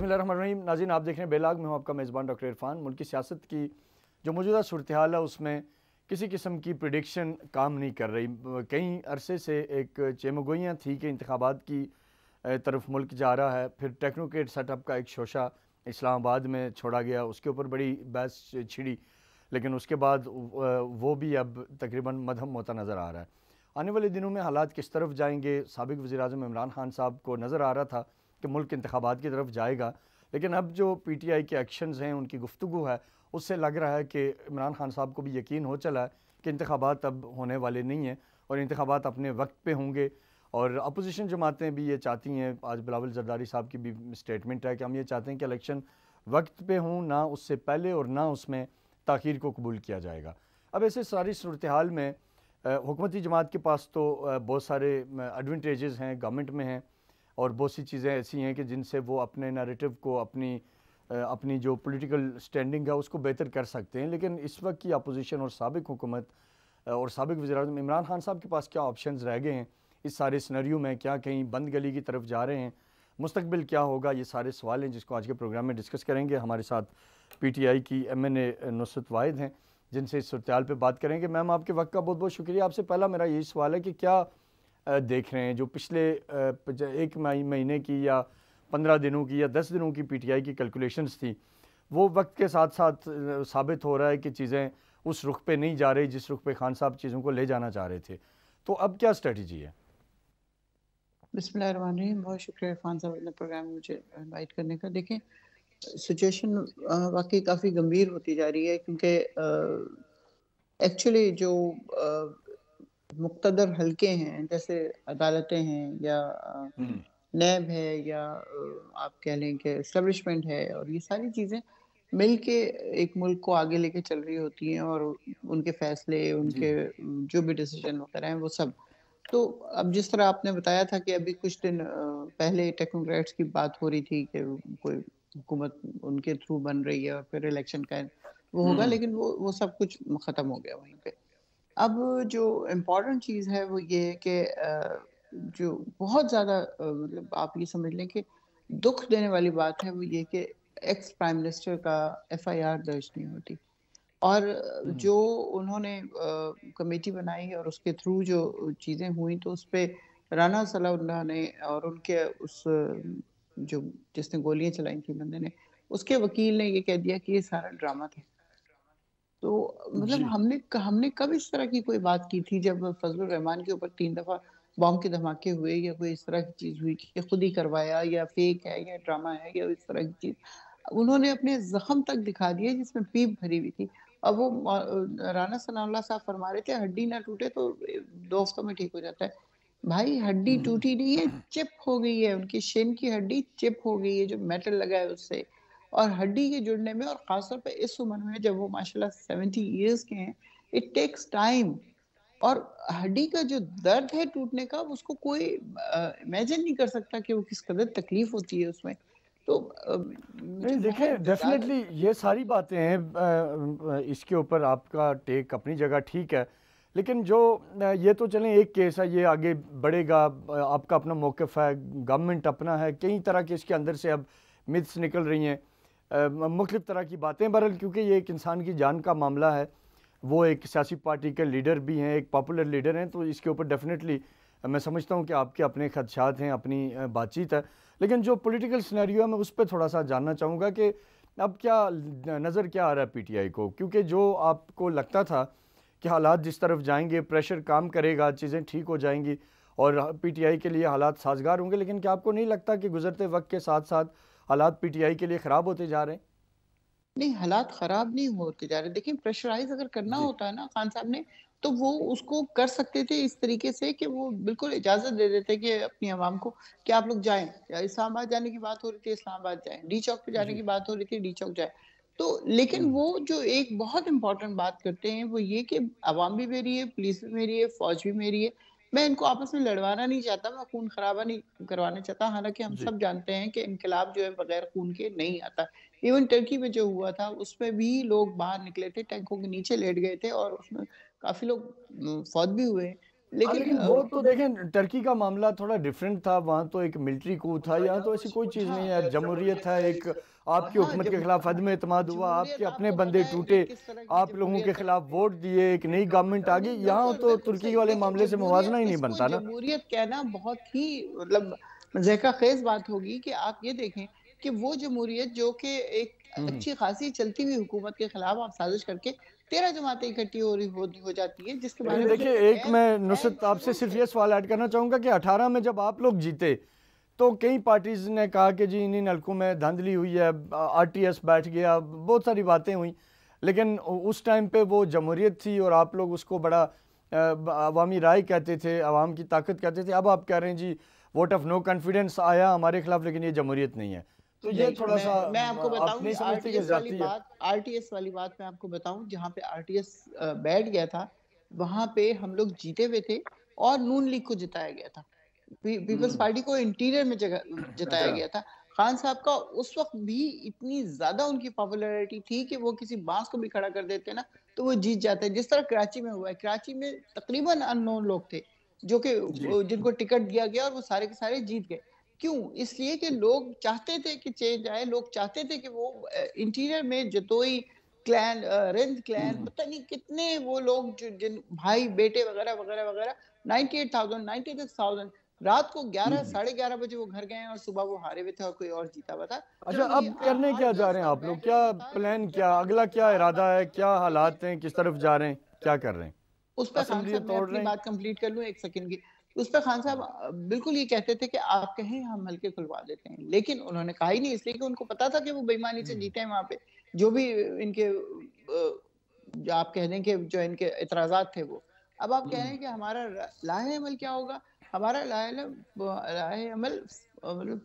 बसमीम नाजिन, आप देख रहे हैं बेलाग। में हूँ आपका मेज़बान डॉक्टर इरफान। मुल्क सियासत की जो मौजूदा सूरत हाल है, उसमें किसी किस्म की प्रडिक्शन काम नहीं कर रही। कई अरसे से एक चेमगोइयाँ थी कि इंतबात की तरफ़ मुल्क जा रहा है। फिर टेक्नोक्रेट सेटअप का एक शोशा इस्लामाबाद में छोड़ा गया। उसके ऊपर बड़ी बहस छिड़ी, लेकिन उसके बाद, वो भी अब तकरीबन मधम होता नज़र आ रहा है। आने वाले दिनों में हालात किस तरफ़ जाएँगे? सबक वजी अजम इमरान खान साहब को नज़र आ रहा था। कि मुल्क इंतबात की तरफ़ जाएगा। लेकिन अब जो पी टी आई के एक्शंस हैं, उनकी गुफ्तु है, उससे लग रहा है कि इमरान खान साहब को भी यकीन हो चला है कि इंतबात अब होने वाले नहीं हैं और इंतबात अपने वक्त पर होंगे। और अपोजिशन जमातें भी ये चाहती हैं, आज बिलावल जरदारी साहब की भी स्टेटमेंट है कि हम ये चाहते हैं कि इलेक्शन वक्त पे हों, ना उससे पहले और ना उसमें ताखिर को कबूल किया जाएगा। अब ऐसे सारी सूरत हाल में हुकूमती जमात के पास तो बहुत सारे एडवांटेजेस हैं गवर्नमेंट में हैं। और बहुत सी चीज़ें ऐसी हैं कि जिनसे वो अपने नरेटिव को, अपनी अपनी जो पॉलिटिकल स्टैंडिंग है उसको बेहतर कर सकते हैं। लेकिन इस वक्त की अपोजिशन और सबक हुकूमत और सबक वजी इमरान खान साहब के पास क्या ऑप्शन रह गए हैं? इस सारे स्नरियो में क्या कहीं बंद गली की तरफ़ जा रहे हैं? मुस्तबिल क्या होगा? ये सारे सवाल हैं जिसको आज के प्रोग्राम में डिस्कस करेंगे। हमारे साथ पी टी आई की M N A Nusrat Wahid हैं, जिनसे इस सूरत पे बात करेंगे। मैम, आपके वक्त का बहुत बहुत शुक्रिया। आपसे पहला मेरा यही सवाल है कि क्या देख रहे हैं, जो पिछले एक महीने की या पंद्रह दिनों की या दस दिनों की पीटीआई की कैलकुलेशंस थी, वो वक्त के साथ साथ साबित हो रहा है कि चीज़ें उस रुख पे नहीं जा रही जिस रुख पे खान साहब चीज़ों को ले जाना चाह रहे थे। तो अब क्या स्ट्रेटजी है? बिस्मिल्लाहिर्रहमानिर्रहीम, बहुत शुक्रिया खान साहब अपने प्रोग्राम में मुझे इनवाइट करने का। देखें सिचुएशन वाकई काफ़ी गंभीर होती जा रही है क्योंकि एक्चुअली जो मुक्तदर हल्के हैं जैसे अदालतें हैं या हम्म। नैब है या आप कह लें कि इस्टेब्लिशमेंट है और ये सारी चीज़ें मिल के एक मुल्क को आगे लेके चल रही होती हैं और उनके फैसले उनके जो भी डिसीज़न वगैरह हैं वो सब तो अब जिस तरह आपने बताया था कि अभी कुछ दिन पहले टेक्नोक्रेट्स की बात हो रही थी कि कोई हुकूमत उनके थ्रू बन रही है और फिर इलेक्शन का वो होगा हम्म। लेकिन वो वो सब कुछ खत्म हो गया वहीं पे अब जो इम्पोर्टेंट चीज़ है वो ये है कि जो बहुत ज़्यादा मतलब आप ये समझ लें कि दुख देने वाली बात है वो ये कि एक्स प्राइम मिनिस्टर का एफआईआर दर्ज नहीं होती और हम्म। जो उन्होंने कमेटी बनाई और उसके थ्रू जो चीज़ें हुई तो उस पर राना सलाउल्ला ने और उनके उस जो जिसने गोलियाँ चलाई थी बंदे ने उसके वकील ने ये कह दिया कि ये सारा ड्रामा था तो मतलब हमने हमने कब इस तरह की कोई बात की थी जब फजल रहमान के ऊपर तीन दफ़ा बॉम्ब के धमाके हुए या कोई इस तरह की चीज़ हुई कि खुद ही करवाया या फेक है या ड्रामा है या इस तरह की चीज़? उन्होंने अपने जख्म तक दिखा दिया जिसमें पीप भरी हुई थी। अब वो राना सनाउल्ला साहब फरमा रहे थे हड्डी ना टूटे तो दो हफ्तों में ठीक हो जाता है। भाई हड्डी हम्म। टूटी नहीं है चिप हो गई है। उनकी शिन की हड्डी चिप हो गई है जो मेटल लगा है उससे। और हड्डी के जुड़ने में और खासतौर पे इस उम्र में जब वो माशाल्लाह सेवेंटी ईयर्स के हैं इट टेक्स टाइम और हड्डी का जो दर्द है टूटने का उसको कोई इमेजिन नहीं कर सकता कि वो किस कदर तकलीफ़ होती है उसमें। तो नहीं देखिए डेफिनेटली ये सारी बातें हैं इसके ऊपर आपका टेक अपनी जगह ठीक है। लेकिन जो ये तो चलें एक केस है ये आगे बढ़ेगा आपका अपना मौकफ है गवर्नमेंट अपना है कई तरह के इसके अंदर से अब मिथ्स निकल रही हैं। मुख्तु तरह की बातें बरल क्योंकि ये एक इंसान की जान का मामला है। वो एक सियासी पार्टी के लीडर भी हैं, एक पॉपुलर लीडर हैं तो इसके ऊपर डेफिनेटली मैं समझता हूँ कि आपके अपने खदशात हैं, अपनी बातचीत है। लेकिन जो पॉलिटिकल सिनेरियो है, मैं उस पर थोड़ा सा जानना चाहूँगा कि अब क्या नज़र क्या आ रहा है पीटीआई को? क्योंकि जो आपको लगता था कि हालात जिस तरफ़ जाएँगे, प्रेशर काम करेगा, चीज़ें ठीक हो जाएँगी और पीटीआई के लिए हालात साजगार होंगे, लेकिन क्या आपको नहीं लगता कि गुजरते वक्त के साथ साथ हालात पीटीआई के लिए ख़राब होते जा रहे हैं। नहीं हालात ख़राब नहीं होते जा रहे। देखिए प्रेशराइज अगर करना होता है ना खान साहब ने तो वो उसको कर सकते थे इस तरीके से कि वो बिल्कुल इजाज़त दे देते कि अपनी आवाम को कि आप लोग जाएँ। या इस्लामाबाद जाने की बात हो रही थी इस्लामाबाद जाएँ। डी चौक पे जाने की बात हो रही थी डी चौक जाए। तो लेकिन हम्म। वो जो एक बहुत इंपॉर्टेंट बात करते हैं वो ये कि आवाम भी मेरी है पुलिस भी मेरी है फौज भी मेरी है। मैं इनको आपस में लड़वाना नहीं चाहता मैं खून खराबा नहीं करवाना चाहता। हालाँकि हम सब जानते हैं कि इनकलाब जो है बगैर खून के नहीं आता। इवन टर्की में जो हुआ था उसमें भी लोग बाहर निकले थे टैंकों के नीचे लेट गए थे और उसमें काफ़ी लोग फौत भी हुए। लेकिन लेकिन वो तो देखें टर्की का मामला थोड़ा डिफरेंट था। वहाँ तो एक मिलिट्री कू था यहाँ तो ऐसी कोई चीज़ नहीं है। जमहूरियत है एक आपकी हुकूमत के खिलाफ अदम एतमाद हुआ आपके अपने बंदे टूटे आप लोगों के खिलाफ वोट दिए एक नई गवर्नमेंट आ गई यहाँ तो तुर्की वाले मामले से मुवाजना ही नहीं बनता ना। जमहूरियत कहना बहुत ही मतलब जहका खेज बात होगी कि आप ये देखें कि वो जमहूरियत जो कि एक हम्म। अच्छी खासी चलती हुई हुकूमत के खिलाफ आप साजिश करके तेरह जमातें इकट्ठी हो रही हो, हो जाती है जिसके बारे में देखिए एक मैं नुसरत आपसे सिर्फ़ ये सवाल ऐड करना चाहूँगा कि 18 में जब आप लोग जीते तो कई पार्टीज़ ने कहा कि जी इन हल्कों में धांधली हुई है आरटीएस बैठ गया बहुत सारी बातें हुई लेकिन उस टाइम पे वो जमहूरियत थी और आप लोग उसको बड़ा अवामी राय कहते थे अवाम की ताकत कहते थे। अब आप कह रहे हैं जी वोट ऑफ़ नो कॉन्फिडेंस आया हमारे खिलाफ लेकिन ये जमहूरियत नहीं है। तो ये थोड़ा मैं, सा मैं आपको आप बताऊँ आरटीएस वाली बात आरटीएस वाली बात मैं आपको बताऊँ जहाँ पे आरटीएस बैठ गया था वहाँ पे हम लोग जीते हुए थे और नून लीग को जिताया गया था। पीपल्स हम्म। पार्टी को इंटीरियर में जगह जिताया अच्छा। गया था खान साहब का उस वक्त भी इतनी ज़्यादा उनकी पॉपुलैरिटी थी कि वो किसी बाँस को भी खड़ा कर देते ना तो वो जीत जाते जिस तरह कराची में हुआ है कराची में तकरीबन अननोन लोग थे जो कि जिनको टिकट दिया गया और वो सारे के सारे जीत गए क्यों इसलिए कि लोग चाहते थे कि चेंज आए लोग चाहते थे कि वो इंटीरियर में जतोई क्लैन रेंज क्लैन हम्म। पता नहीं कितने वो लोग जो जिन भाई बेटे वगैरह वगैरह वगैरह 98,000 96,000 रात को 11 हम्म। साढ़े ग्यारह बजे वो घर गए और सुबह वो हारे हुए थे और कोई और जीता हुआ था। अच्छा अब करने क्या जा रहे हैं आप लोग? क्या प्लान क्या? अगला क्या इरादा है? क्या हालात हैं? किस तरफ़ जा रहे हैं? क्या कर रहे हैं? उस पर खान साहब मैं अपनी बात कंप्लीट कर लूँ एक सेकंड की। उस पर खान साहब बिल्कुल ये कहते थे कि आप कहें हम हल्के खुलवा देते हैं। लेकिन उन्होंने कहा ही नहीं इसलिए कि उनको पता था कि वो बेईमानी से हम्म। जीते हैं वहाँ पे। जो भी इनके जो आप कह दें कि जो इनके इतराजात थे वो। अब आप कह रहे हैं कि हमारा लाहे अमल क्या होगा? हमारा लाहे अमल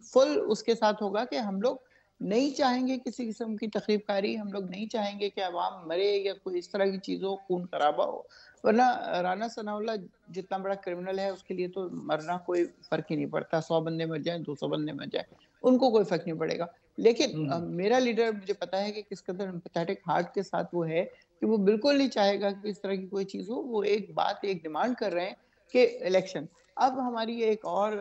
फुल उसके साथ होगा कि हम लोग नहीं चाहेंगे किसी किस्म की तकरीबकारी हम लोग नहीं चाहेंगे कि अवाम मरे या कोई इस तरह की चीज़ों खून खराबा हो। वरना राना सनाउल्ला जितना बड़ा क्रिमिनल है उसके लिए तो मरना कोई फ़र्क ही नहीं पड़ता। सौ बंदे मर जाए दो सौ बंदे मर जाए उनको कोई फ़र्क नहीं पड़ेगा। लेकिन हम्म। मेरा लीडर मुझे पता है कि किस कदर एम्पैथेटिक हार्ट के साथ वो है कि वो बिल्कुल नहीं चाहेगा कि इस तरह की कोई चीज़ हो। वो एक बात एक डिमांड कर रहे हैं कि इलेक्शन अब हमारी एक और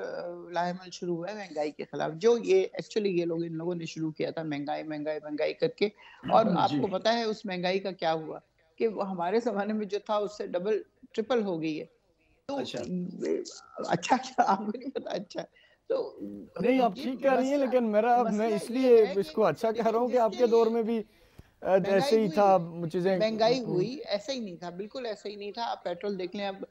लाहेमल शुरू हुआ है महँगाई के खिलाफ। जो ये एक्चुअली ये लोग इन लोगों ने शुरू किया था महँगाई महँगाई महँगाई करके। और आपको पता है उस महँगाई का क्या हुआ? कि हमारे जमाने में जो था उससे डबल ट्रिपल हो गई है। तो अच्छा। अच्छा क्या? आपको नहीं पता? अच्छा। तो नहीं आप ठीक कह रही हैं लेकिन मेरा मैं इसलिए इसको अच्छा कह रहा हूँ कि आपके दौर में भी ऐसे ही था चीज़ें महँगाई हुई ऐसा ही नहीं था बिल्कुल ऐसा ही नहीं था। आप पेट्रोल देख लें आप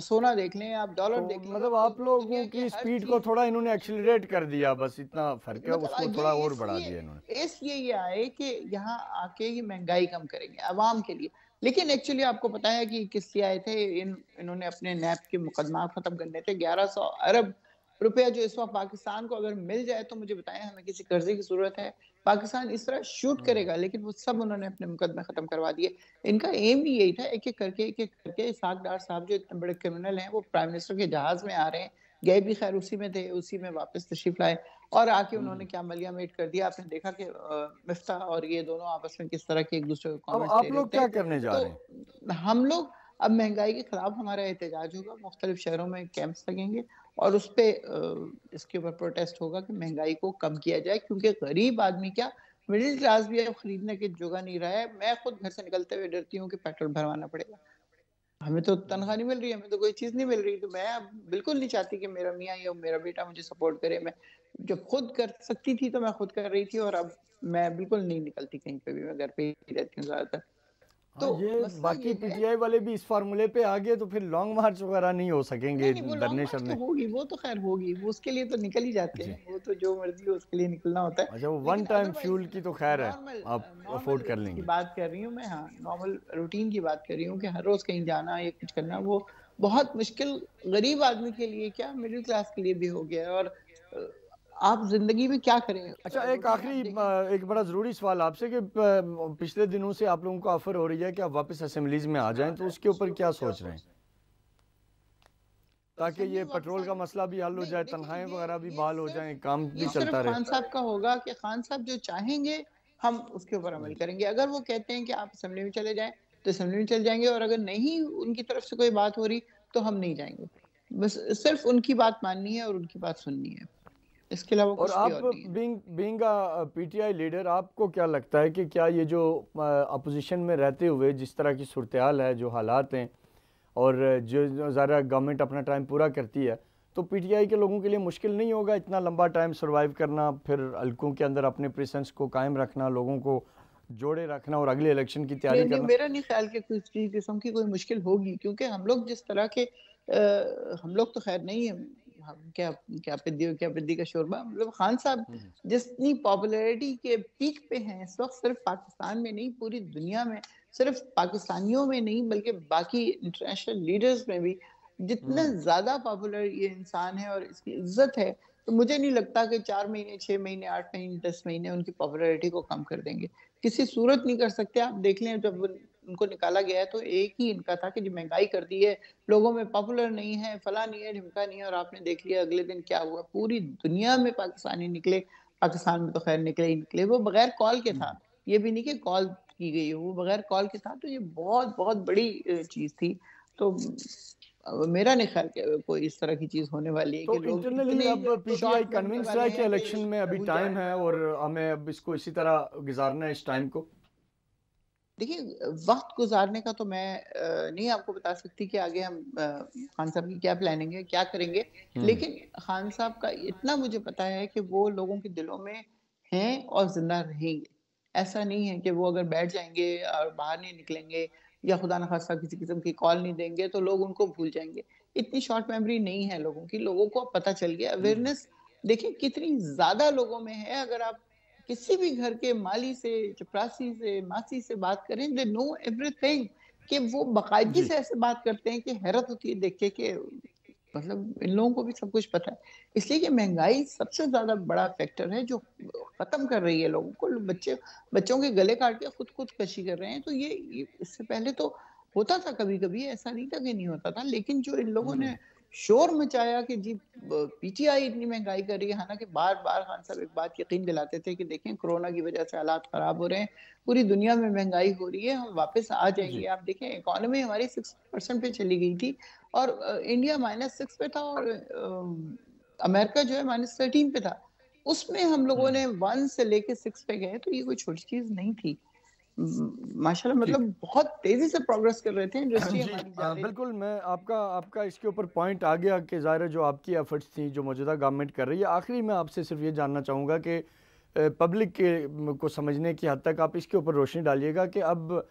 सोना देख लें आप डॉलर तो देख लें मतलब तो आप लोगों की स्पीड को थोड़ा इन्होंने एक्सीलरेट कर दिया बस इतना फ़र्क है मतलब उसको थोड़ा और बढ़ा दिया इन्होंने। इसलिए ये आए कि यहाँ आके ये महँगाई कम करेंगे आवाम के लिए। लेकिन एक्चुअली आपको पता है कि किस लिए आए थे? इन इन्होंने अपने नैप के मुकदमा खत्म करने थे 1100 अरब रुपया जो इस वक्त पाकिस्तान को अगर मिल जाए तो मुझे बताएँ हमें किसी कर्जे की ज़रूरत है। पाकिस्तान इस तरह शूट करेगा लेकिन वो सब उन्होंने अपने मुकदमे खत्म करवा दिए। इनका एम भी यही था एक एक करके एक एक करके इसाक डार साहब जो इतने बड़े क्रिमिनल हैं वो प्राइम मिनिस्टर के जहाज़ में आ रहे हैं। गए भी खैर उसी में थे उसी में वापस तशरीफ़ लाए और आके उन्होंने क्या मलिया मेट कर दिया? आपने देखा कि मिफ्ता और ये दोनों आपस में किस तरह के एक दूसरे को आप लोग क्या करने जा रहे हैं? तो हम लोग अब महँगाई के खिलाफ हमारा एहतजाज होगा। मुख्तलिफ़ शहरों में कैंप्स लगेंगे। और उस पर इसके ऊपर प्रोटेस्ट होगा कि महँगाई को कम किया जाए, क्योंकि गरीब आदमी क्या मिडिल क्लास भी अब खरीदने के जोगा नहीं रहा है। मैं खुद घर से निकलते हुए डरती हूँ कि पेट्रोल भरवाना पड़ेगा। हमें तो तनख्वाह नहीं मिल रही, हमें तो कोई चीज़ नहीं मिल रही। तो मैं अब बिल्कुल नहीं चाहती कि मेरा मियाँ या मेरा बेटा मुझे सपोर्ट करे। मैं जब खुद कर सकती थी तो मैं खुद कर रही थी और अब मैं बिल्कुल नहीं निकलती कहीं पे भी। मैं घर पे ही रहती हूँ ज़्यादातर। तो तो ये बाकी पीटीआई वाले भी इस फार्मूले पे आ गए तो फिर लॉन्ग मार्च वगैरह नहीं हो सकेंगे मार्च शरने तो होगी वो तो खैर होगी वो उसके लिए तो निकल ही जाते हैं वो तो जो मर्ज़ी हो उसके लिए निकलना होता है। अच्छा वो वन टाइम फ्यूल की तो खैर है आप अफोर्ड कर लेंगे। बात कर रही हूँ मैं हाँ नॉर्मल रूटीन की बात कर रही हूँ कि हर रोज कहीं जाना या कुछ करना वो बहुत मुश्किल गरीब आदमी के लिए क्या मिडिल क्लास के लिए भी हो गया है और आप ज़िंदगी में क्या करें? अच्छा एक आखिरी एक बड़ा ज़रूरी सवाल आपसे कि पिछले दिनों से आप लोगों को ऑफ़र हो रही है कि आप वापस असेंबलीज में आ जाएँ तो उसके ऊपर क्या सोच रहे हैं? ताकि ये पेट्रोल का मसला भी हल हो जाए तनख्वाहें वगैरह भी बहाल हो जाएँ काम भी चलता रहे। खान साहब का होगा कि खान साहब जो चाहेंगे हम उसके ऊपर अमल करेंगे। अगर वो कहते हैं कि आप असेंबली में चले जाएँ तो असेंबली में चले जाएँगे और अगर नहीं उनकी तरफ़ से कोई बात हो रही तो हम नहीं जाएँगे। बस सिर्फ़ उनकी बात माननी है और उनकी बात सुननी है। इसके अलावा और आप बीइंग बीइंग पीटीआई लीडर आपको क्या लगता है कि क्या ये जो अपोजिशन में रहते हुए जिस तरह की सूरत है जो हालात हैं और जो ज़रा गवर्नमेंट अपना टाइम पूरा करती है तो पीटीआई के लोगों के लिए मुश्किल नहीं होगा इतना लंबा टाइम सर्वाइव करना फिर हल्कों के अंदर अपने प्रेसेंस को कायम रखना लोगों को जोड़े रखना और अगले इलेक्शन की तैयारी करना? मेरा नहीं ख्याल कि किसी किस्म की कोई मुश्किल होगी क्योंकि हम लोग जिस तरह के आ, हम लोग तो खैर नहीं है। क्या क्या पिद्दी क्या पिद्दी का शोरबा मतलब खान साहब हम्म। जितनी पॉपुलैरिटी के पीक पे हैं इस वक्त सिर्फ़ पाकिस्तान में नहीं पूरी दुनिया में सिर्फ़ पाकिस्तानियों में नहीं बल्कि बाकी इंटरनेशनल लीडर्स में भी जितना हम्म। ज़्यादा पॉपुलर ये इंसान है और इसकी इज़्ज़त है तो मुझे नहीं लगता कि चार महीने छह महीने आठ महीने दस महीने उनकी पॉपुलैरिटी को कम कर देंगे किसी सूरत नहीं कर सकते आप देख लें जब उनको निकाला गया है तो एक ही इनका था कि जो महँगाई कर दी है लोगों में पॉपुलर नहीं है फला नहीं है ढिमका नहीं है और आपने देख लिया अगले दिन क्या हुआ पूरी दुनिया में पाकिस्तानी निकले पाकिस्तान में तो खैर निकले ही निकले वो बगैर कॉल के था ये भी नहीं कि कॉल की गई हो वो बगैर कॉल के था तो ये बहुत बहुत बड़ी चीज़ थी तो मेरा नहीं ख्याल कोई इस तरह की चीज़ होने वाली है तो कि इंटरनली अब पीटीआई कन्विंस है कि इलेक्शन में अभी टाइम है और हमें अब इसको इसी तरह गुजारना है इस टाइम को। देखिए वक्त गुजारने का तो मैं नहीं आपको बता सकती कि आगे हम खान साहब की क्या प्लानिंग है क्या करेंगे। हम्म। लेकिन खान साहब का इतना मुझे पता है कि वो लोगों के दिलों में हैं और ज़िंदा रहेंगे। ऐसा नहीं है कि वो अगर बैठ जाएँगे और बाहर नहीं निकलेंगे या खुदा न खासा किसी किस्म की कॉल नहीं देंगे तो लोग उनको भूल जाएँगे। इतनी शॉर्ट मेमोरी नहीं है लोगों की लोगों को पता चल गया। अवेयरनेस हम्म। देखिए कितनी ज़्यादा लोगों में है। अगर आप किसी भी घर के माली से चपरासी से मासी से बात करें दे नो एवरीथिंग कि वो बाकायदगी से ऐसे बात करते हैं कि हैरत होती है देख के कि मतलब इन लोगों को भी सब कुछ पता है। इसलिए कि महँगाई सबसे ज़्यादा बड़ा फैक्टर है जो खत्म कर रही है लोगों को। बच्चे बच्चों के गले काट के खुद खुद कशी कर रहे हैं। तो ये, ये इससे पहले तो होता था कभी कभी ऐसा नहीं था कि नहीं होता था लेकिन जो इन लोगों ने शोर मचाया कि जी पीटीआई इतनी महँगाई कर रही है। हालाँकि बार बार खान साहब एक बात यकीन दिलाते थे कि देखें कोरोना की वजह से हालात खराब हो रहे हैं पूरी दुनिया में महँगाई हो रही है हम वापस आ जाएँगे। आप देखें इकोनॉमी हमारी सिक्स परसेंट पे चली गई थी और इंडिया माइनस सिक्स पे था और अमेरिका जो है माइनस थर्टीन पे था। उसमें हम लोगों हम्म। ने वन से लेके सिक्स पे गए तो ये कोई छोटी चीज़ नहीं थी। माशाल्लाह मतलब बहुत तेज़ी से प्रोग्रेस कर रहे थे इंडस्ट्री हमारी बिल्कुल मैं आपका आपका इसके ऊपर पॉइंट आ गया कि ज़ाहिर जो आपकी एफर्ट्स थी जो मौजूदा गवर्नमेंट कर रही है आखिरी मैं आपसे सिर्फ़ ये जानना चाहूँगा कि पब्लिक के को समझने की हद तक आप इसके ऊपर रोशनी डालिएगा कि अब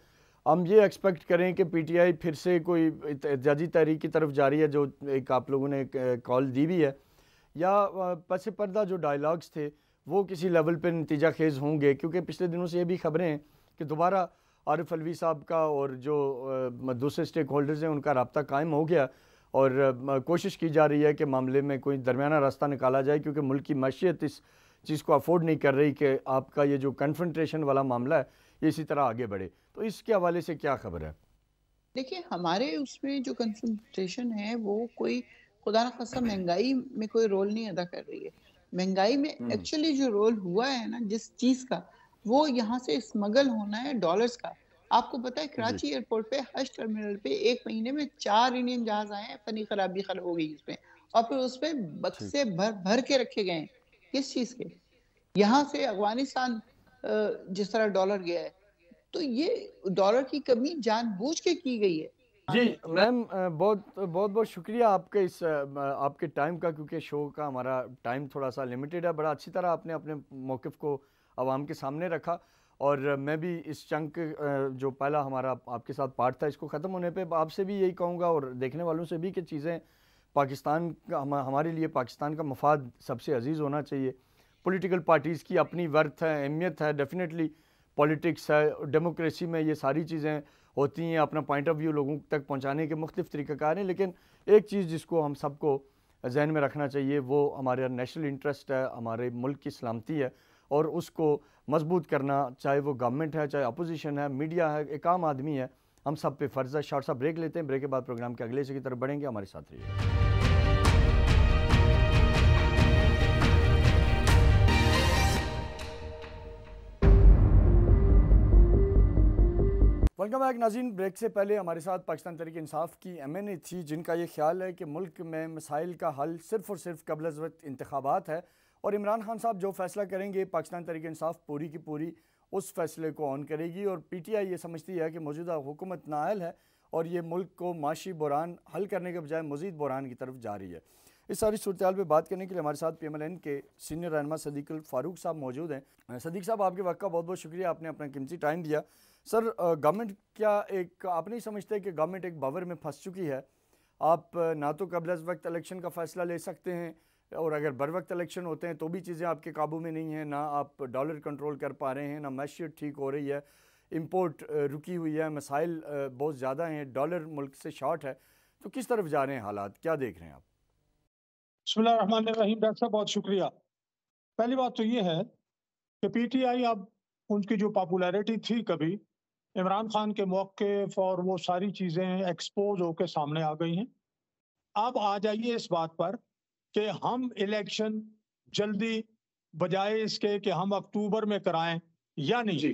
हम ये एक्सपेक्ट करें कि पीटीआई फिर से कोई एहतजाजी तहरीक की तरफ़ जा रही है जो एक आप लोगों ने कॉल दी भी है। या पस पर्दा जो डायलॉग्स थे वो किसी लेवल पर नतीजा खेज़ होंगे क्योंकि पिछले दिनों से ये भी खबरें हैं कि दोबारा आरिफ अलवी साहब का और जो दूसरे स्टेक होल्डर्स हैं उनका रबता कायम हो गया और कोशिश की जा रही है कि मामले में कोई दरमियाना रास्ता निकाला जाए क्योंकि मुल्क की मैशियत इस चीज़ को अफोर्ड नहीं कर रही कि आपका ये जो कन्फ्रंट्रेशन वाला मामला है ये इसी तरह आगे बढ़े। तो इसके हवाले से क्या खबर है? देखिए हमारे उसमें जो कंसंट्रेशन है वो कोई खुदा न खासा महँगाई में कोई रोल नहीं अदा कर रही है। महँगाई में एक्चुअली हम्म। जो रोल हुआ है ना जिस चीज़ का वो यहाँ से स्मगल होना है डॉलर्स का। आपको पता है कराची एयरपोर्ट पे हज टर्मिनल पे एक महीने में चार इंडियन जहाज़ आए हैं फनी खराबी खल हो गई उसमें। और फिर उसमें बक्से भर भर के रखे गए हैं। किस चीज़ के? यहाँ से अफ़गानिस्तान जिस तरह डॉलर गया है। तो ये डॉलर की कमी जानबूझ के की गई है। जी मैम बहुत बहुत बहुत शुक्रिया आपके इस आपके टाइम का क्योंकि शो का हमारा टाइम थोड़ा सा लिमिटेड है। बड़ा अच्छी तरह आपने अपने मौक़ को आवाम के सामने रखा और मैं भी इस चंक जो पहला हमारा आपके साथ पार्ट था इसको ख़त्म होने पे आपसे भी यही कहूँगा और देखने वालों से भी कि चीज़ें पाकिस्तान का हम, हमारे लिए पाकिस्तान का मफाद सबसे अज़ीज़ होना चाहिए। पॉलिटिकल पार्टीज़ की अपनी वर्थ है अहमियत है डेफिनेटली पॉलिटिक्स है डेमोक्रेसी में ये सारी चीज़ें होती हैं अपना पॉइंट ऑफ़ व्यू लोगों तक पहुँचाने के मुख्तफ तरीक़ाकार हैं लेकिन एक चीज़ जिसको हम सबको जहन में रखना चाहिए वो हमारे नेशनल इंटरेस्ट है हमारे मुल्क की सलामती है। और उसको मज़बूत करना, चाहे वो गवर्नमेंट है, चाहे अपोजिशन है मीडिया है, एक आम आदमी है, हम सब पे फ़र्ज़ है। शॉर्ट सा ब्रेक लेते हैं ब्रेक के बाद प्रोग्राम के अगले से की तरफ़ बढ़ेंगे। हमारे साथ रहिए। वेलकम बैक नाजीन ब्रेक से पहले हमारे साथ पाकिस्तान तरीके इंसाफ की एम एन ए थी, जिनका ये ख्याल है कि मुल्क में मसाइल का हल सिर्फ़ और सिर्फ़ कबल वक्त इंतबात है। और इमरान खान साहब जो फैसला करेंगे, पाकिस्तान तरीके इंसाफ पूरी की पूरी उस फैसले को ऑन करेगी और पी टी आई ये समझती है कि मौजूदा हुकूमत नायल है और ये मुल्क को माशी बुरान हल करने के बजाय मजीद बुरान की तरफ़ जा रही है। इस सारी सूरत पर बात करने के लिए हमारे साथ पी एम एल एन के सीनियर रहनमा सदीक फारूक साहब मौजूद हैं। सदीक साहब, आपके वक्त का बहुत बहुत शुक्रिया। आपने अपना कीमती टाइम दिया। सर गवर्नमेंट क्या एक, आप नहीं समझते कि गवर्नमेंट एक बावर में फंस चुकी है? आप ना तो कबल वक्त इलेक्शन का फ़ैसला ले सकते हैं और अगर बर वक्त इलेक्शन होते हैं तो भी चीज़ें आपके काबू में नहीं हैं, ना आप डॉलर कंट्रोल कर पा रहे हैं, ना मैशियत ठीक हो रही है, इम्पोर्ट रुकी हुई है, मसाइल बहुत ज़्यादा हैं, डॉलर मुल्क से शॉर्ट है तो किस तरफ़ जा रहे हैं हालात, क्या देख रहे हैं आप? रहीम डॉक्टर बहुत शुक्रिया। पहली बात तो ये है कि पीटीआई अब उनकी जो पॉपुलैरिटी थी कभी, इमरान खान के मौके और वो सारी चीज़ें एक्सपोज होकर सामने आ गई हैं। अब आ जाइए इस बात पर कि हम इलेक्शन जल्दी बजाय इसके कि हम अक्टूबर में कराएँ या नहीं।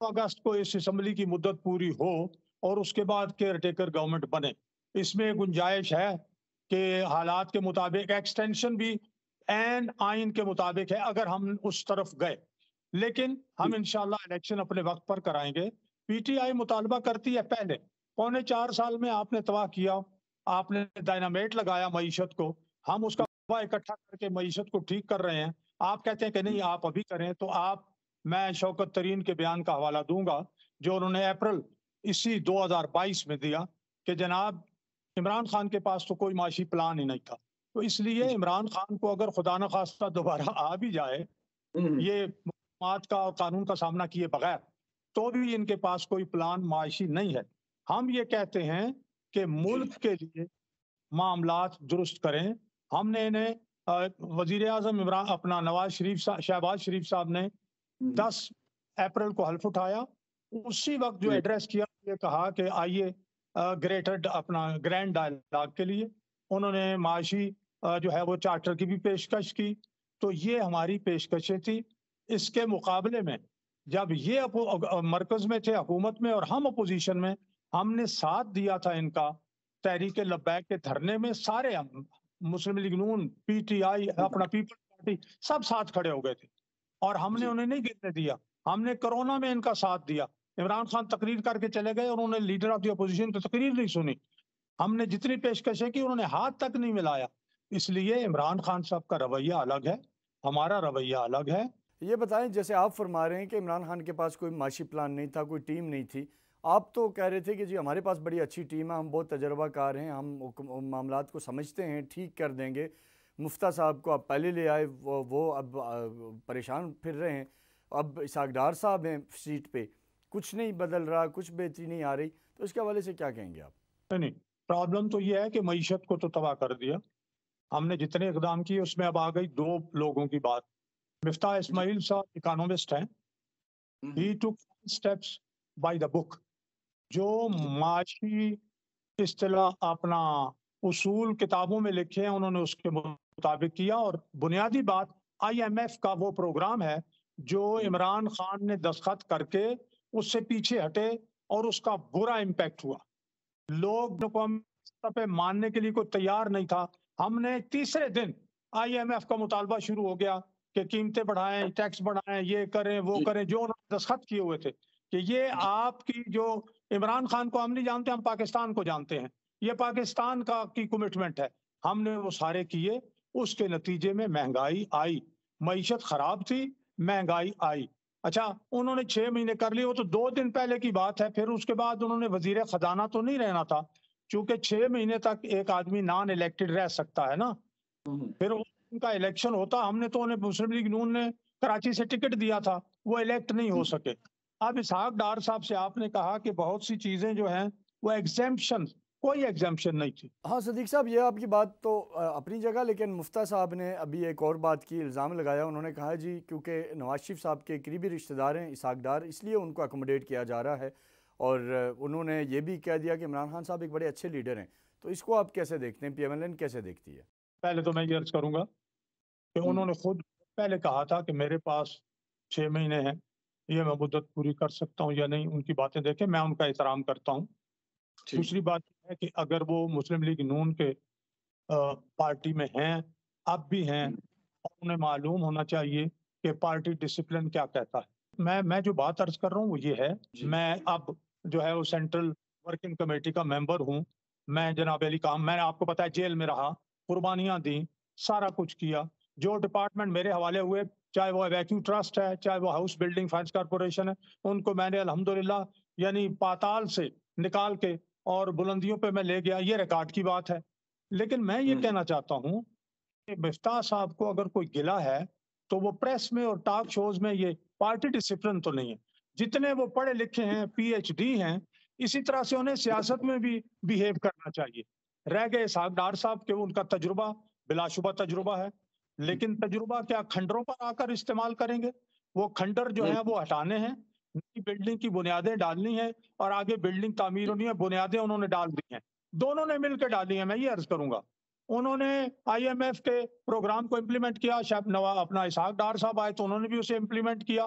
अगस्त को इस असम्बली की मुद्दत पूरी हो और उसके बाद केयर टेकर गवर्नमेंट बने। इसमें गुंजाइश है कि हालात के मुताबिक एक्सटेंशन भी एन आइन के मुताबिक है अगर हम उस तरफ़ गए। लेकिन हम इनशाला इलेक्शन अपने वक्त पर कराएँगे। पीटीआई मुतालबा करती है पहले। पौने चार साल में आपने तबाह किया आपने डायनामेट लगाया मीशत को हम उसका इकट्ठा करके मीशत को ठीक कर रहे हैं। आप कहते हैं कि नहीं आप अभी करें तो आप मैं शौकत तरीन के बयान का हवाला दूँगा जो उन्होंने अप्रैल इसी 2022 में दिया कि जनाब इमरान खान के पास तो कोई माशी प्लान ही नहीं था। तो इसलिए इमरान खान को अगर खुदा न खास्ता दोबारा आ भी जाए हम्म। ये का और कानून का सामना किए बगैर तो भी इनके पास कोई प्लान माशी नहीं है। हम ये कहते हैं कि मुल्क के लिए मामला दुरुस्त करें हमने इन्हें वज़ीर आज़म इमरान अपना नवाज़ शरीफ शहबाज शरीफ साहब ने हम्म। दस अप्रैल को हल्फ उठाया। उसी वक्त जो एड्रेस किया ये कहा कि आइए ग्रेटर अपना ग्रैंड डायलॉग के लिए। उन्होंने माशी जो है वो चार्टर की भी पेशकश की। तो ये हमारी पेशकशें थी। इसके मुकाबले में जब ये मरकज में थे हुकूमत में और हम अपोजिशन में हमने साथ दिया था इनका तहरीक लब्बैक के धरने में सारे हम मुस्लिम लीग नून पीटीआई अपना पीपल्स पार्टी सब साथ खड़े हो गए थे। और हमने उन्हें नहीं गिरने दिया। हमने कोरोना में इनका साथ दिया। इमरान खान तकरीर करके चले गए और उन्होंने लीडर ऑफ़ द अपोजिशन की तकरीर नहीं सुनी। हमने जितनी पेशकशें की उन्होंने हाथ तक नहीं मिलाया। इसलिए इमरान खान साहब का रवैया अलग है हमारा रवैया अलग है। ये बताएँ जैसे आप फरमा रहे हैं कि इमरान खान के पास कोई माशी प्लान नहीं था कोई टीम नहीं थी आप तो कह रहे थे कि जी हमारे पास बड़ी अच्छी टीम है हम बहुत तजर्बाकार हैं हम मामला को समझते हैं ठीक कर देंगे। मुफ्ता साहब को आप पहले ले आए वो वो अब परेशान फिर रहे हैं। अब इसाकडार साहब हैं सीट पे कुछ नहीं बदल रहा कुछ बेहतरी नहीं आ रही तो इसके हवाले से क्या कहेंगे आप? नहीं प्रॉब्लम तो ये है कि मीशत को तो तबाह कर दिया। हमने जितने इकदाम किए उसमें अब आ गई दो लोगों की बात। मिफ्ता इस्माइल साहब इकोनॉमिस्ट हैं। He took steps by the book जो माशी इस्तेलाह अपना उसूल किताबों में लिखे हैं उन्होंने उसके मुताबिक किया। और बुनियादी बात आईएमएफ का वो प्रोग्राम है जो इमरान खान ने दस्खत करके उससे पीछे हटे और उसका बुरा इम्पैक्ट हुआ। लोग पे मानने के लिए कोई तैयार नहीं था। हमने तीसरे दिन आईएमएफ का मुतालबा शुरू हो गया कि कीमतें बढ़ाएँ टैक्स बढ़ाएँ ये करें वो करें जो उन्होंने दस्खत किए हुए थे। कि ये आपकी जो इमरान खान को हम नहीं जानते, हम पाकिस्तान को जानते हैं ये पाकिस्तान का की कमिटमेंट है हमने वो सारे किए, उसके नतीजे में महँगाई आई मीशत खराब थी, महँगाई आई अच्छा उन्होंने छह महीने कर लिए, वो तो दो दिन पहले की बात है, फिर उसके बाद उन्होंने वज़ीर खजाना तो नहीं रहना था क्योंकि छह महीने तक एक आदमी नॉन इलेक्टेड रह सकता है ना। फिर उनका इलेक्शन होता, हमने तो उन्हें मुस्लिम लीग नून ने कराची से टिकट दिया था, वो इलेक्ट नहीं हो। सके अब इसहाक डार साहब से आपने कहा कि बहुत सी चीज़ें जो हैं वो एग्जाम्पन कोई एग्जाम्पन नहीं थी। हाँ सदीक साहब ये आपकी बात तो अपनी जगह लेकिन मुफ्ता साहब ने अभी एक और बात की इल्ज़ाम लगाया। उन्होंने कहा जी क्योंकि नवाज़ शरीफ साहब के करीबी रिश्तेदार हैं इसाकदार इसलिए उनको अकोमोडेट किया जा रहा है। और उन्होंने ये भी कह दिया कि इमरान खान साहब एक बड़े अच्छे लीडर हैं। तो इसको आप कैसे देखते हैं? पी कैसे देखती है? पहले तो मैं ये अर्ज़ करूँगा कि हम्म। उन्होंने खुद पहले कहा था कि मेरे पास छः महीने हैं। ये मैं मुद्दत पूरी कर सकता हूँ या नहीं उनकी बातें देखें मैं उनका एहतराम करता हूँ। दूसरी बात है कि अगर वो मुस्लिम लीग नून के आ, पार्टी में हैं अब भी हैं उन्हें मालूम होना चाहिए कि पार्टी डिसिप्लिन क्या कहता है। मैं मैं जो बात अर्ज़ कर रहा हूँ वो ये है मैं अब जो है वो सेंट्रल वर्किंग कमेटी का मेंबर हूँ मैं जनाब अली काम मैंने आपको पता है जेल में रहा कुर्बानियाँ दी सारा कुछ किया जो डिपार्टमेंट मेरे हवाले हुए चाहे वो वैक्यू ट्रस्ट है चाहे वो हाउस बिल्डिंग फाइनेंस कॉरपोरेशन है उनको मैंने अल्हम्दुलिल्लाह यानी पाताल से निकाल के और बुलंदियों पे मैं ले गया। ये रिकॉर्ड की बात है। लेकिन मैं ये हम्म। कहना चाहता हूँ कि मिफ्ता साहब को अगर कोई गिला है तो वो प्रेस में और टॉक शोज़ में ये पार्टी डिसिप्लिन तो नहीं है। जितने वो पढ़े लिखे हैं पीएचडी हैं इसी तरह से उन्हें सियासत में भी बिहेव करना चाहिए। रह गए सागडार साहब के उनका तजुर्बा बिलाशुबा तजुर्बा है। लेकिन तजुर्बा क्या खंडरों पर आकर इस्तेमाल करेंगे? वो खंडर जो है वो हटाने हैं नई बिल्डिंग की बुनियादें डालनी है और आगे बिल्डिंग तामीर होनी है बुनियादें उन्होंने डाल दी हैं। दोनों ने मिलकर डाली है मैं ये अर्ज़ करूँगा। उन्होंने आईएमएफ के प्रोग्राम को इम्प्लीमेंट किया शायद नवा अपना इसहाक डार साहब आए तो उन्होंने भी उसे इम्प्लीमेंट किया।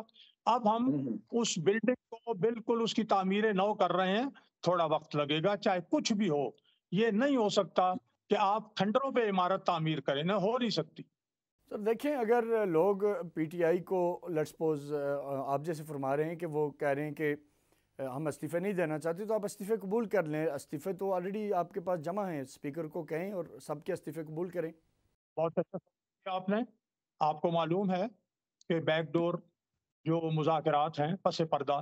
अब हम हम्म, हम्म। उस बिल्डिंग को बिल्कुल उसकी तामीरें नौ कर रहे हैं थोड़ा वक्त लगेगा चाहे कुछ भी हो ये नहीं हो सकता कि आप खंडरों पे इमारत तामीर करें ना हो नहीं सकती। सर, देखें, अगर लोग पीटीआई को लेट्स सपोज़ आप जैसे फरमा रहे हैं कि वो कह रहे हैं कि हम इस्तीफ़े नहीं देना चाहते तो आप इस्तीफ़े कबूल कर लें। इस्तीफ़े तो ऑलरेडी आपके पास जमा हैं, स्पीकर को कहें और सबके इस्तीफ़े कबूल करें। बहुत अच्छा आपने। आपको मालूम है कि बैकडोर जो मुजाकरात हैं, पस पर्दा,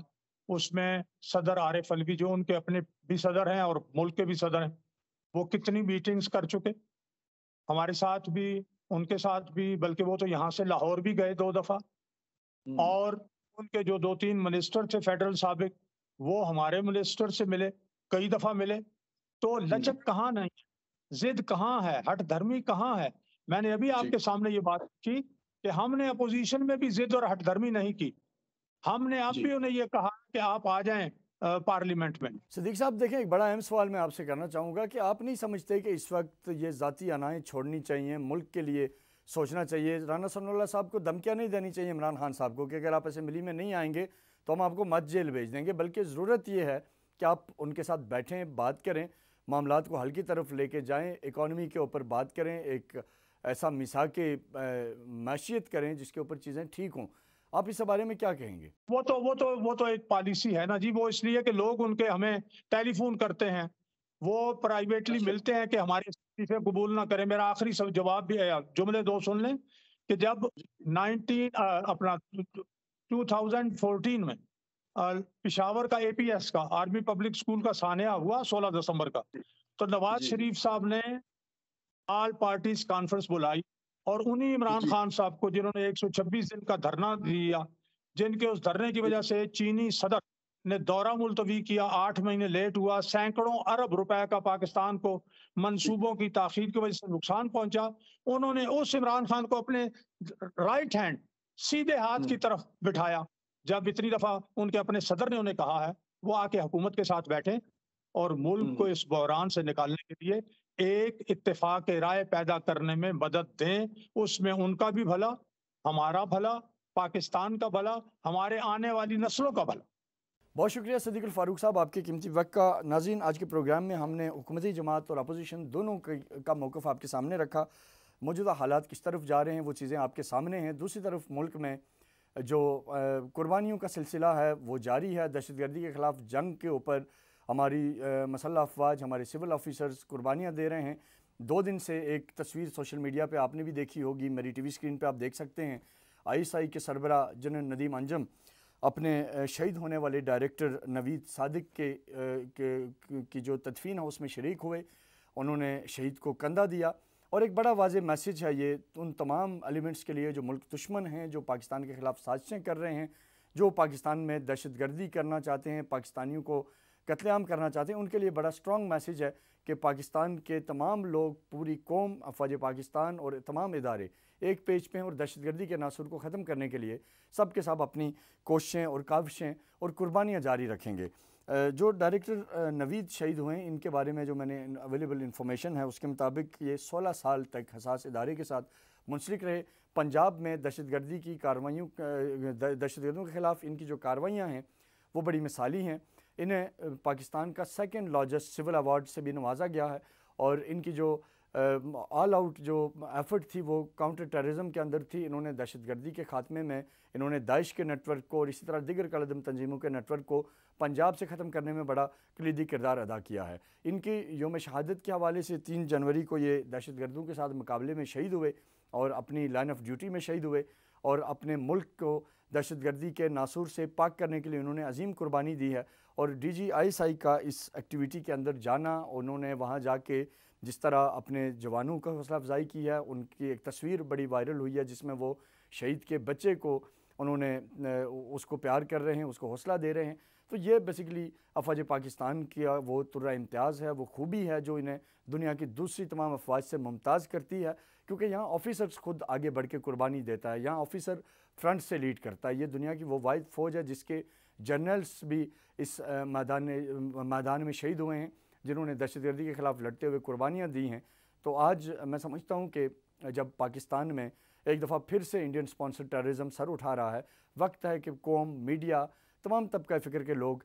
उसमें सदर आरिफ अलवी जो उनके अपने भी सदर हैं और मुल्क के भी सदर हैं, वो कितनी मीटिंग्स कर चुके? हमारे साथ भी उनके साथ भी बल्कि वो तो यहाँ से लाहौर भी गए दो दफ़ा। हम्म। और उनके जो दो तीन मिनिस्टर थे फेडरल सबक वो हमारे मिनिस्टर से मिले कई दफ़ा मिले। तो। लचक कहाँ नहीं जिद कहाँ है? हट धर्मी कहाँ है? मैंने अभी आपके सामने ये बात की कि हमने अपोजिशन में भी जिद और हट धर्मी नहीं की। हमने अब भी उन्हें ये कहा कि आप आ जाएँ पार्लियामेंट में। सदीक साहब, देखें, एक बड़ा अहम सवाल मैं आपसे करना चाहूँगा कि आप नहीं समझते कि इस वक्त ये ज़ाती अनाएँ छोड़नी चाहिए, मुल्क के लिए सोचना चाहिए। राना सनल्ला साहब को धमकियाँ नहीं देनी चाहिए इमरान खान साहब को कि अगर आप असम्बली में नहीं आएँगे तो हम आपको मत जेल भेज देंगे, बल्कि ज़रूरत ये है कि आप उनके साथ बैठें, बात करें मामला को हल की तरफ़ लेके जाएँ, इकानमी के ऊपर बात करें, एक ऐसा मिसा के मैशियत करें जिसके ऊपर चीज़ें ठीक हों। आप इस बारे में क्या कहेंगे? वो तो वो तो वो तो एक पॉलिसी है ना जी। वो इसलिए कि लोग उनके हमें टेलीफोन करते हैं। वो प्राइवेटली अच्छा। मिलते हैं कि हमारे इस्तीफे कबूल ना करें। मेरा आखिरी सब जवाब भी है जुमले दो सुन लें कि जब 19 अपना 2014 में पिशावर का एपीएस का आर्मी पब्लिक स्कूल का सानिया हुआ 16 दिसंबर का तो नवाज़ शरीफ साहब ने ऑल पार्टीज़ कॉन्फ्रेंस बुलाई। और उन्हीं इमरान खान साहब को जिन्होंने 126 दिन का धरना दिया जिनके उस धरने की वजह से चीनी सदर ने दौरा मुलतवी किया आठ महीने लेट हुआ सैकड़ों अरब रुपए का पाकिस्तान को मंसूबों की ताखीर की वजह से नुकसान पहुँचा उन्होंने उस इमरान खान को अपने राइट हैंड सीधे हाथ की हम्म। तरफ़ बिठाया जब इतनी दफ़ा उनके अपने सदर ने उन्हें कहा है वो आके हुकूमत के साथ बैठे और मुल्क को हम्म। इस बहरान से निकालने के लिए एक इत्तेफाक राय पैदा करने में मदद दें। उसमें उनका भी भला, हमारा भला, पाकिस्तान का भला, हमारे आने वाली नस्लों का भला। बहुत शुक्रिया सदीकुल फारूक साहब, आपके कीमती वक्त का। नाजीन आज के प्रोग्राम में हमने हुकूमती जमात और अपोजिशन दोनों का मौक़ आपके सामने रखा। मौजूदा हालात किस तरफ़ जा रहे हैं, वो चीज़ें आपके सामने हैं। दूसरी तरफ़ मुल्क में जो कुर्बानियों का सिलसिला है, वो जारी है। दहशत गर्दी के ख़िलाफ़ जंग के ऊपर हमारी मसल अफवाज हमारे सिविल ऑफिसर्स कुर्बानियाँ दे रहे हैं। दो दिन से एक तस्वीर सोशल मीडिया पे आपने भी देखी होगी मेरी टीवी स्क्रीन पे आप देख सकते हैं। आईएसआई के सरबरा जनरल नदीम अंजम अपने शहीद होने वाले डायरेक्टर नवीद सादिक के, के की जो तदफीन है उसमें शरीक हुए। उन्होंने शहीद को कंधा दिया। और एक बड़ा वाज मैसेज है ये उन तमाम एलिमेंट्स के लिए जो मुल्क दुश्मन हैं जो पाकिस्तान के ख़िलाफ़ साजिशें कर रहे हैं जो पाकिस्तान में दहशत गर्दी करना चाहते हैं पाकिस्तानियों को कत्लेआम करना चाहते हैं। उनके लिए बड़ा स्ट्रॉन्ग मैसेज है कि पाकिस्तान के तमाम लोग, पूरी कौम, अफवाज पाकिस्तान और तमाम इदारे एक पेज पे हैं और दहशत गर्दी के नासुर को ख़त्म करने के लिए सब के सब अपनी कोशिशें और काविशें और कुर्बानियाँ जारी रखेंगे। जो डायरेक्टर नवीद शहीद हुए हैं, इनके बारे में जो मैंने अवेलेबल इन्फॉर्मेशन है, उसके मुताबिक ये 16 साल तक हसास इदारे के साथ मुंसलिक रहे। पंजाब में दहशत गर्दी की कार्रवाइयों दहशत गर्दों के ख़िलाफ़ इनकी जो कार्रवाइयाँ हैं, वो बड़ी मिसाली हैं। इन्हें पाकिस्तान का सेकेंड लार्जेस्ट सिविल अवार्ड से भी नवाजा गया है और इनकी जो ऑल आउट जो एफर्ट थी वो काउंटर टेररिज्म के अंदर थी। इन्होंने दहशत गर्दी के खात्मे में इन्होंने दाइश के नेटवर्क को और इसी तरह दिगर कलदम तंजीमों के नेटवर्क को पंजाब से ख़त्म करने में बड़ा कलीदी किरदार अदा किया है। इनकी योम शहादत के हवाले से तीन जनवरी को ये दहशत गर्दों के साथ मुकाबले में शहीद हुए और अपनी लाइन ऑफ़ ड्यूटी में शहीद हुए और अपने मुल्क को दहशत गर्दी के नासूर से पाक करने के लिए उन्होंने अजीम कुर्बानी दी है। और D G I S I का इस एक्टिविटी के अंदर जाना, उन्होंने वहाँ जाके जिस तरह अपने जवानों का हौसला अफजाई की है, उनकी एक तस्वीर बड़ी वायरल हुई है जिसमें वो शहीद के बच्चे को उन्होंने उसको प्यार कर रहे हैं, उसको हौसला दे रहे हैं। तो ये बेसिकली अफवाज पाकिस्तान का वो तुर्रा इम्तियाज़ है, वो खूबी है जो इन्हें दुनिया की दूसरी तमाम अफवाज से मुमताज़ करती है, क्योंकि यहाँ ऑफिसर्स खुद आगे बढ़ के कुर्बानी देता है, यहाँ ऑफिसर फ्रंट से लीड करता है। ये दुनिया की वो वाद फ़ौज है जिसके जर्नल्स भी इस मैदान मैदान में शहीद हुए हैं, जिन्होंने दहशत गर्दी के ख़िलाफ़ लड़ते हुए कुर्बानियाँ दी हैं। तो आज मैं समझता हूँ कि जब पाकिस्तान में एक दफ़ा फिर से इंडियन स्पॉन्सर टेररिज्म सर उठा रहा है, वक्त है कि कौम, मीडिया, तमाम तबका फ़िक्र के लोग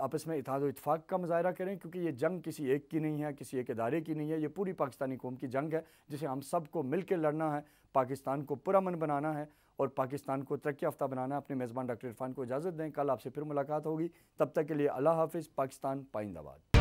आपस में इतिहाद इतफाक़ का मुजाहरा करें, क्योंकि ये जंग किसी एक की नहीं है, किसी एक इदारे की नहीं है। ये पूरी पाकिस्तानी कौम की जंग है, जिसे हम सबको मिल कर लड़ना है, पाकिस्तान को पुरमन बनाना है। और पाकिस्तान को तरक्की याफ्ता बनाना, अपने मेज़बान डॉक्टर इरफान को इजाज़त दें। कल आपसे फिर मुलाकात होगी। तब तक के लिए अल्लाह हाफिज़। पाकिस्तान पाइंदाबाद।